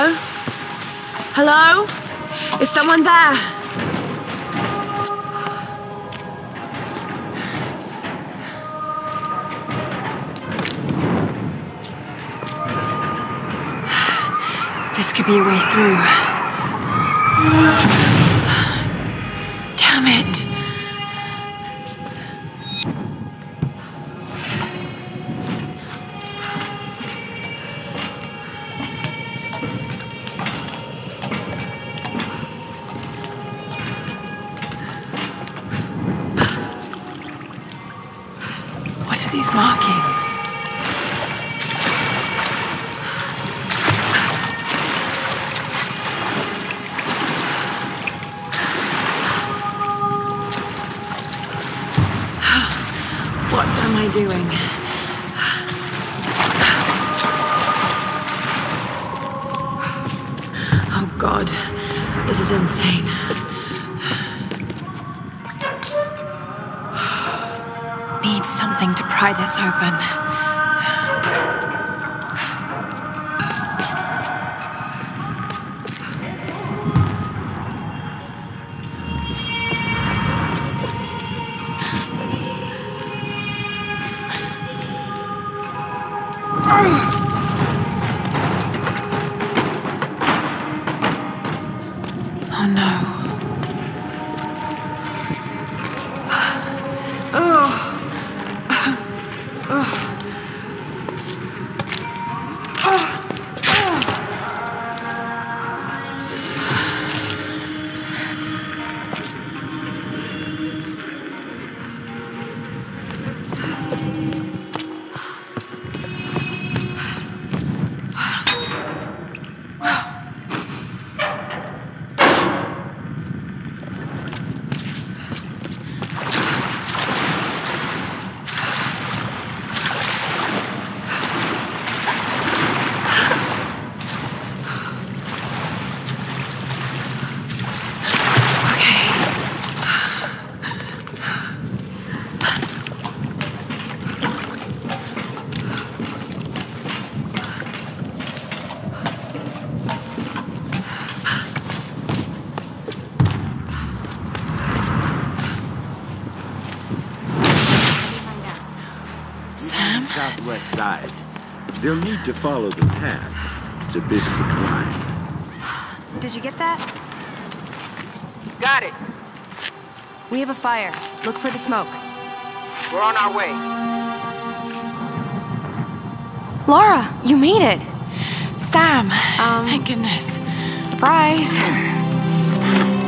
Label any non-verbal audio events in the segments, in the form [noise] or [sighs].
Hello? Hello? Is someone there? This could be a way through. I doing? Oh God, this is insane. Need something to pry this open. They'll need to follow the path. It's a bit of a climb. Did you get that? Got it. We have a fire. Look for the smoke. We're on our way. Lara, you made it. Sam! Um, Thank goodness. Surprise.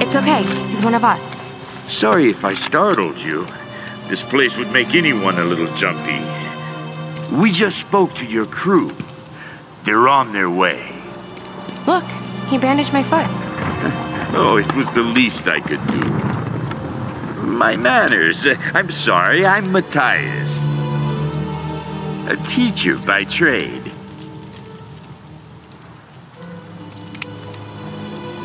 It's okay. He's one of us. Sorry if I startled you. This place would make anyone a little jumpy. We just spoke to your crew. They're on their way. Look, he bandaged my foot. Oh, it was the least I could do. My manners. I'm sorry, I'm Mathias. A teacher by trade.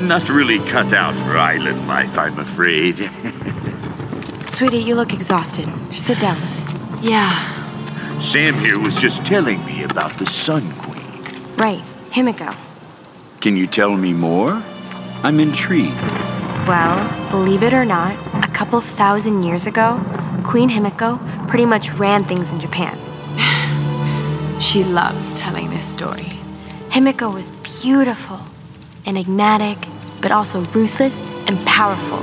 Not really cut out for island life, I'm afraid. [laughs] Sweetie, you look exhausted. Sit down. Yeah. Sam here was just telling me about the Sun Queen. Right, Himiko. Can you tell me more? I'm intrigued. Well, believe it or not, a couple thousand years ago, Queen Himiko pretty much ran things in Japan. [sighs] She loves telling this story. Himiko was beautiful, enigmatic, but also ruthless and powerful.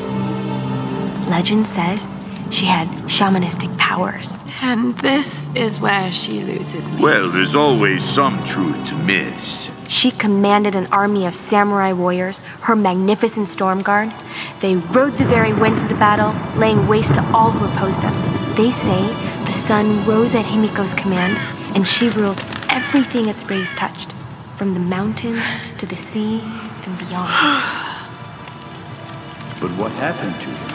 Legend says she had shamanistic powers. And this is where she loses me. Well, there's always some truth to myths. She commanded an army of samurai warriors, her magnificent storm guard. They rode the very winds of the battle, laying waste to all who opposed them. They say the sun rose at Himiko's command, and she ruled everything its rays touched, from the mountains to the sea and beyond. But what happened to her?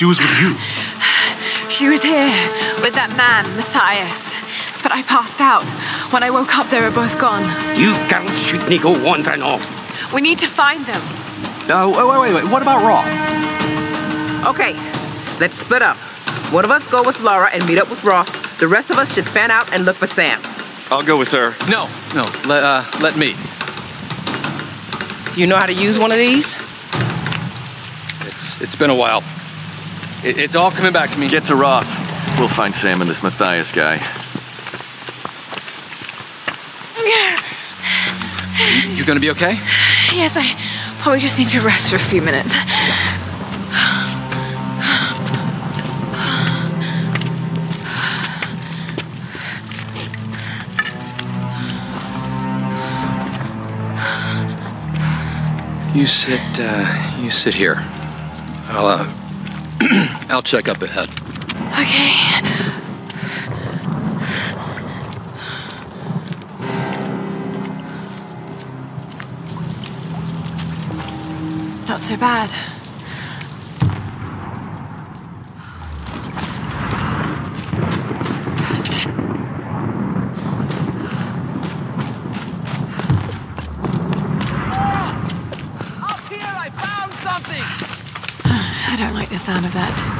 She was with you. [sighs] She was here with that man, Mathias. But I passed out. When I woke up, they were both gone. You girls shouldn't go wandering off. We need to find them. Oh, wait, wait, wait. What about Roth? Okay, let's split up. One of us go with Lara and meet up with Roth. The rest of us should fan out and look for Sam. I'll go with her. No, no. Let, uh, let me. You know how to use one of these? It's it's been a while. It, it's all coming back to me. Get to Roth. We'll find Sam and this Mathias guy. You gonna be okay? Yes, I probably just need to rest for a few minutes. You sit. Uh, you sit here. I'll uh, [clears throat] I'll check up ahead. Okay. Not so bad. Up here, I found something! I don't like the sound of that.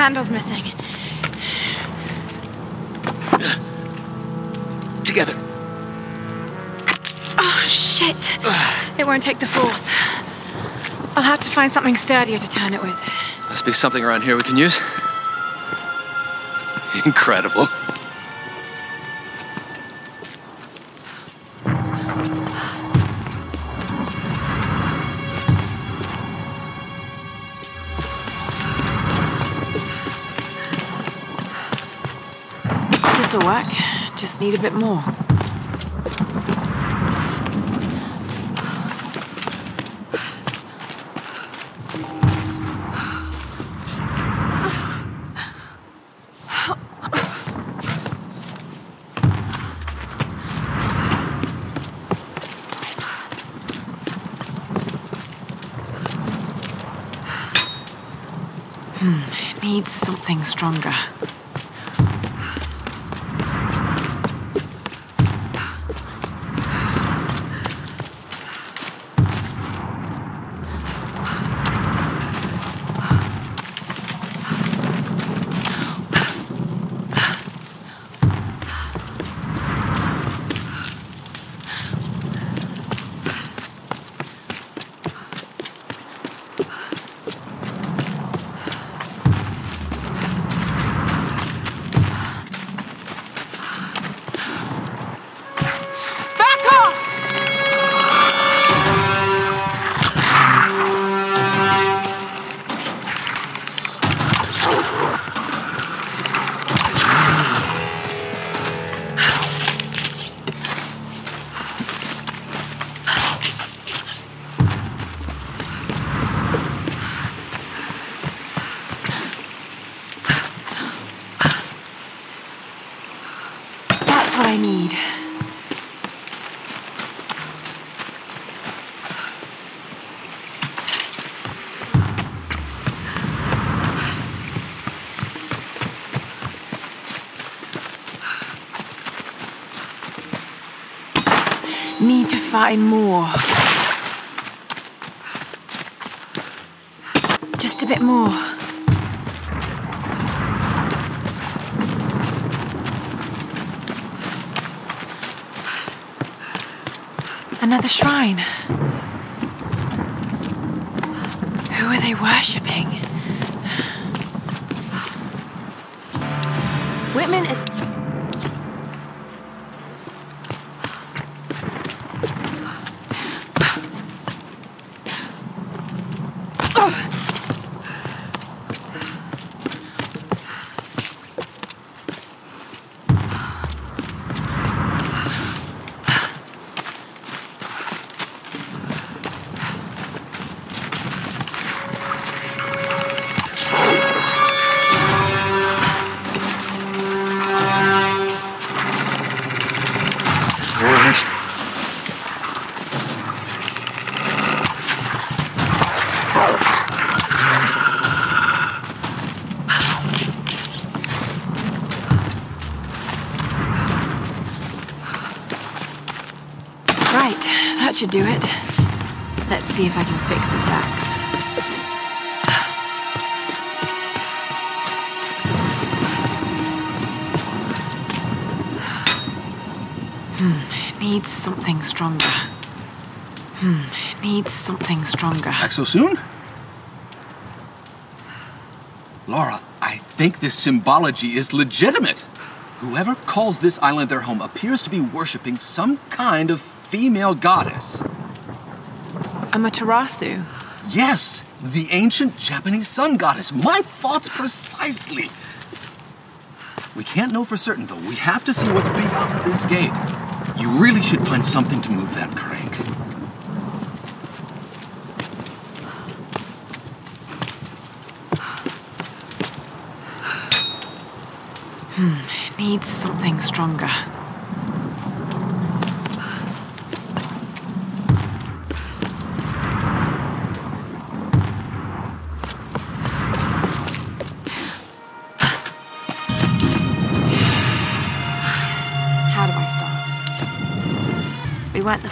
handle's missing. Together. Oh, shit. It won't take the force. I'll have to find something sturdier to turn it with. Must be something around here we can use. Incredible. Need a bit more. Need to find more. Just a bit more. Another shrine. Who are they worshipping? Whitman is. See if I can fix this axe. Hmm, needs something stronger. Hmm, needs something stronger. Back so soon? Lara, I think this symbology is legitimate. Whoever calls this island their home appears to be worshipping some kind of female goddess. Amaterasu. Yes, the ancient Japanese sun goddess. My thoughts precisely. We can't know for certain, though. We have to see what's beyond this gate. You really should find something to move that crank. Hmm, it needs something stronger.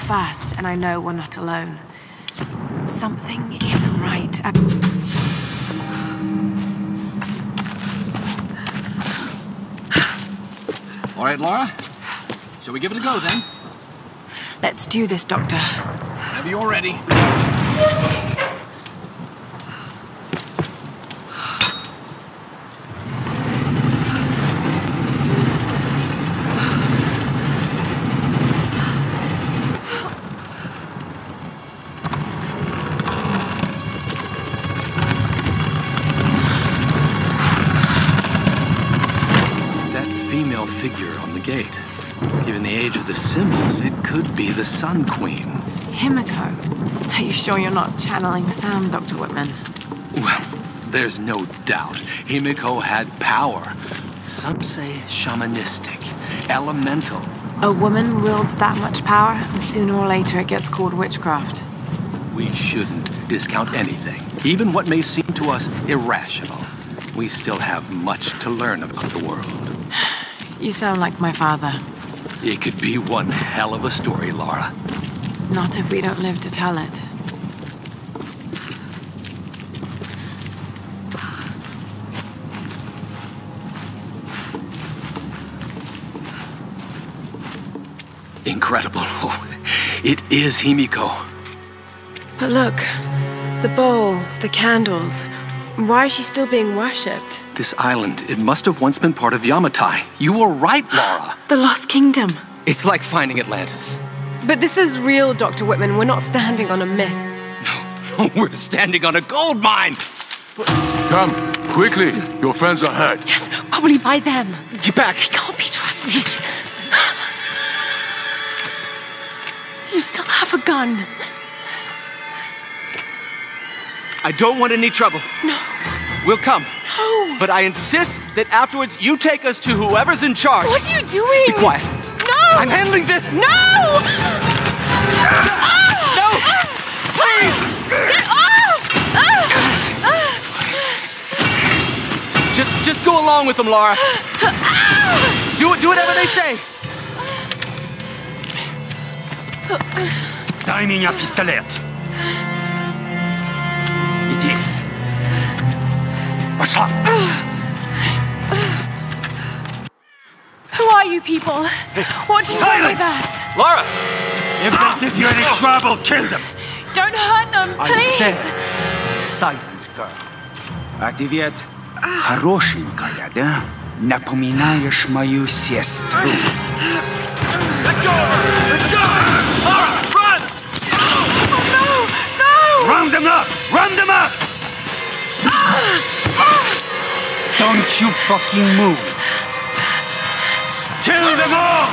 First, and I know we're not alone. Something isn't right. All right, Lara. Shall we give it a go then? Let's do this, Doctor. Whenever you're ready. Sun Queen. Himiko. Are you sure you're not channeling Sam, Dr. Whitman? Well, there's no doubt Himiko had power. Some say shamanistic, elemental. A woman wields that much power, and sooner or later it gets called witchcraft. We shouldn't discount anything, even what may seem to us irrational. We still have much to learn about the world. [sighs] You sound like my father. It could be one hell of a story, Lara. Not if we don't live to tell it. Incredible. [laughs] It is Himiko. But look, the bowl, the candles. Why is she still being worshipped? This island, it must have once been part of Yamatai. You were right, Lara. The Lost Kingdom. It's like finding Atlantis. But this is real, Dr. Whitman. We're not standing on a myth. No, we're standing on a gold mine. Come, quickly. Your friends are hurt. Yes, probably by them. Get back. He can't be trusted. You still have a gun. I don't want any trouble. No. We'll come. No. But I insist that afterwards you take us to whoever's in charge. What are you doing? Be quiet. No! I'm handling this! No! No! Ah! Please! Get off! Ah! Just, just go along with them, Lara. Do it, do whatever they say. Daj mi pistolet. What's? Who are you people? What do you Silence! want with us? Lara! If they give you any trouble, kill them! Don't hurt them, please! I said, silence, girl. А ты ведь хорошенькая, да? Напоминаешь мою сестру. Let go of her! Let go! Lara, run! Oh, no! No! Round them up! Round them up! Ah! Don't you fucking move! Kill them all!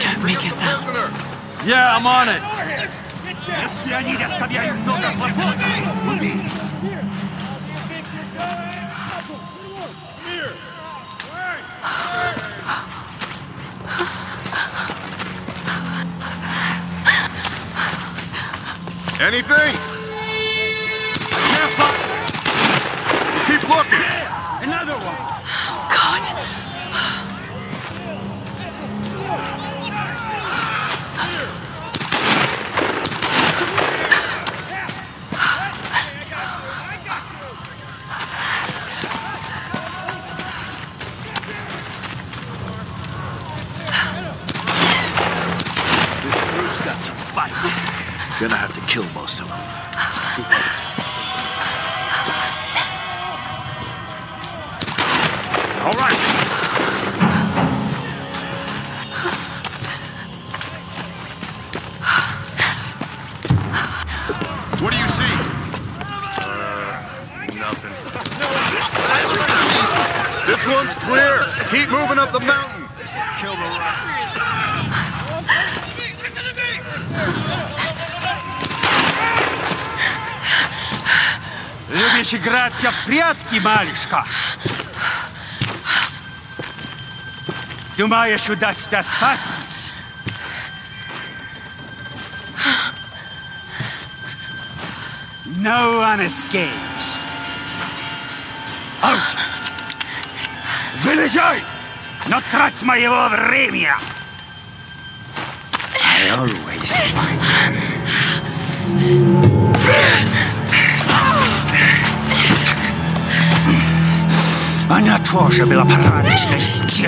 Don't make a sound. Yeah, I'm on it. Если они доставляют много платформ, убей! Anything? Careful! Keep looking. Another one! Oh, God! Gonna have to kill most of them. All right. What do you see? Uh, nothing. This one's clear. Keep moving up the mountain. Любишь играться в прятки, малышка? Думаешь, удастся спастись? No one escapes. Out! Вылезай! Но трать моего времени! I always find A na tworze była parada śledztwa.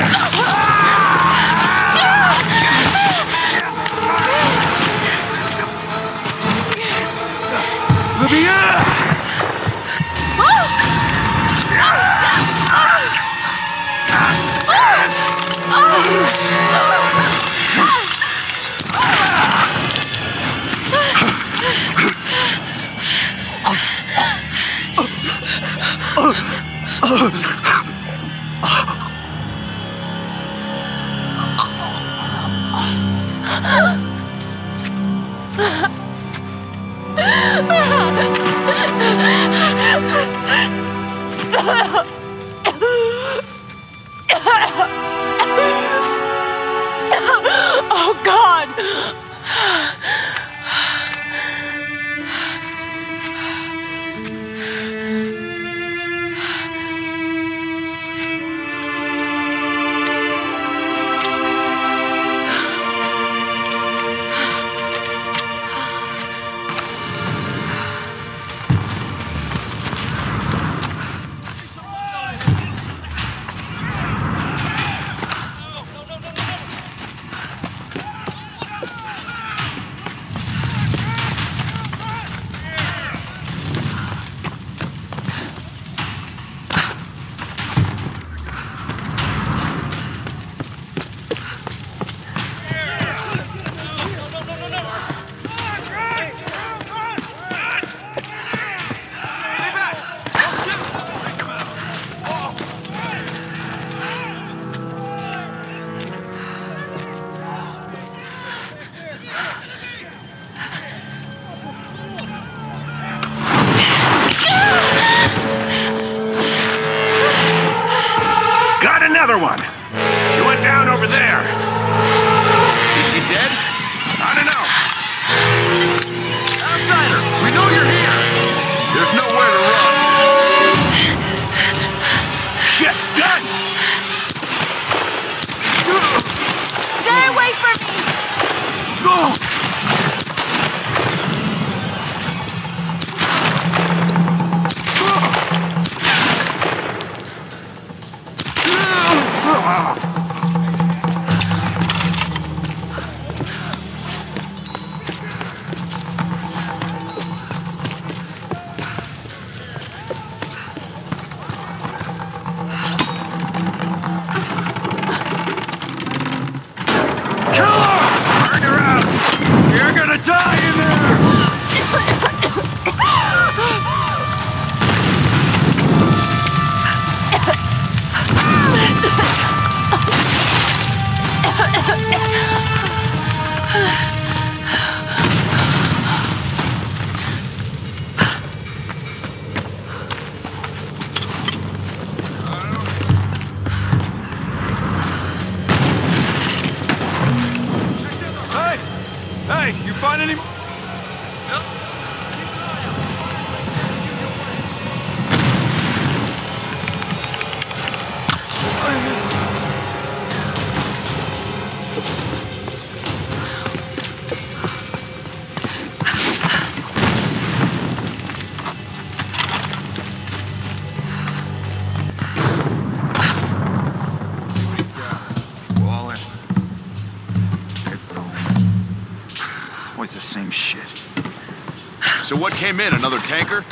What came in? Another tanker?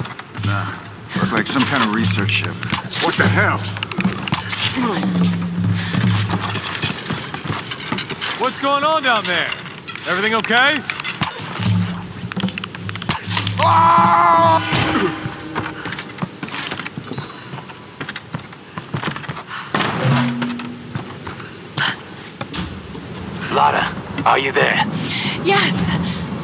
Nah, looked like some kind of research ship. What the hell? What's going on down there? Everything okay? Lara, are you there? Yes!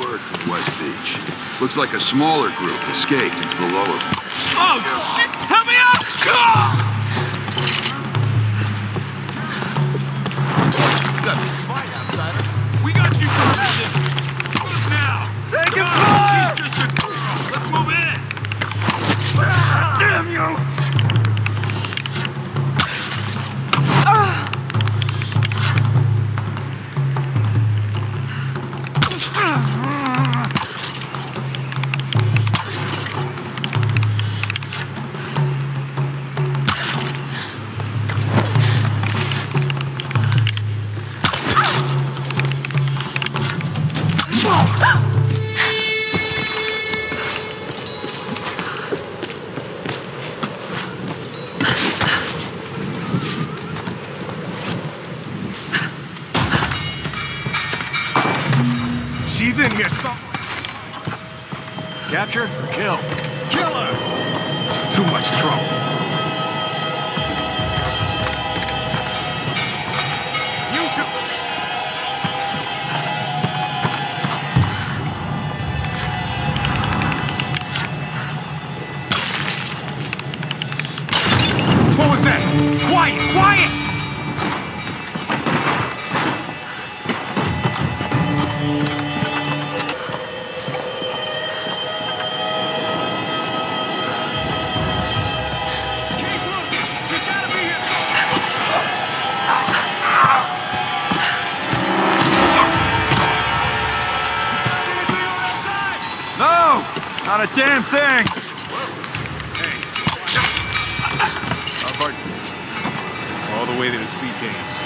Word from West Beach. Looks like a smaller group escaped into the lower. Oh! Help me out! In here. Capture or kill? Kill her! She's too much trouble. Way to the sea caves?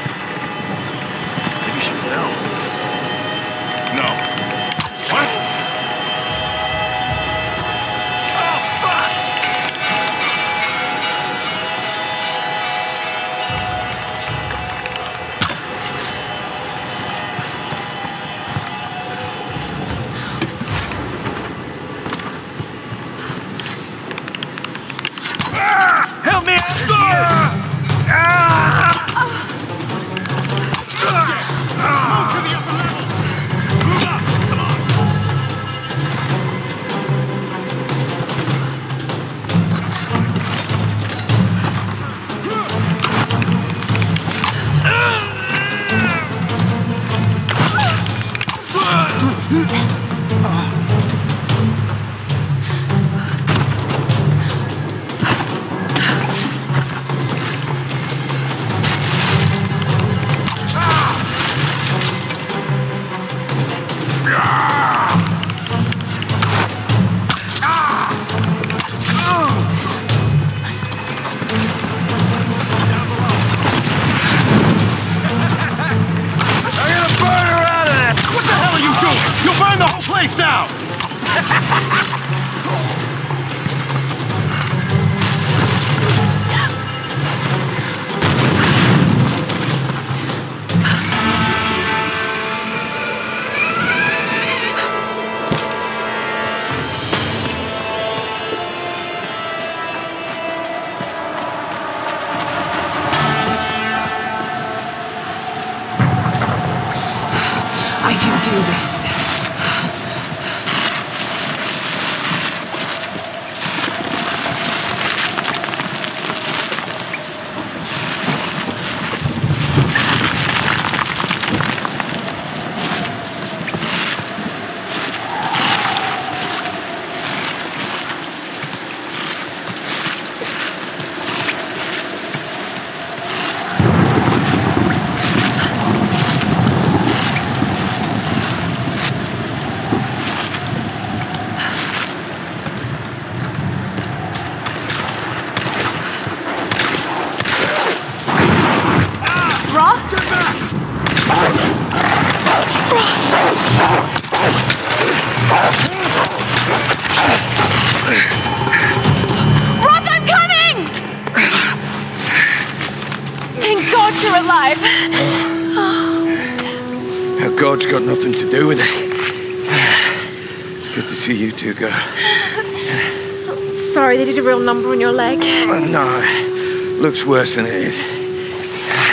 Number on your leg. Oh, no, looks worse than it is.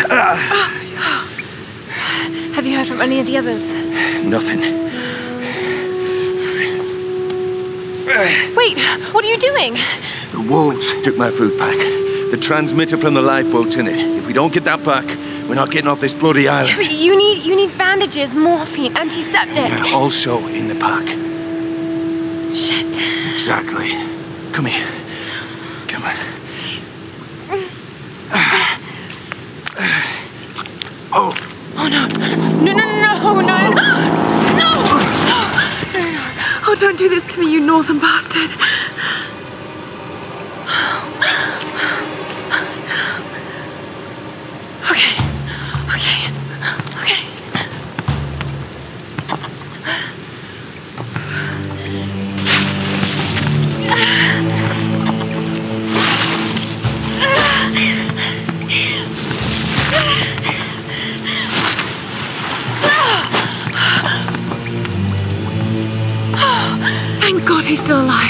[sighs] Have you heard from any of the others? Nothing. Wait, what are you doing? The wolves took my food pack. The transmitter from the lifeboat's in it. If we don't get that back, we're not getting off this bloody island. You need you need bandages, morphine, antiseptic. Also in the pack. Shit. Exactly. Come here. Come on. Oh, Oh no. No no no no no no! Oh don't do this to me, you northern bastard. Still alive.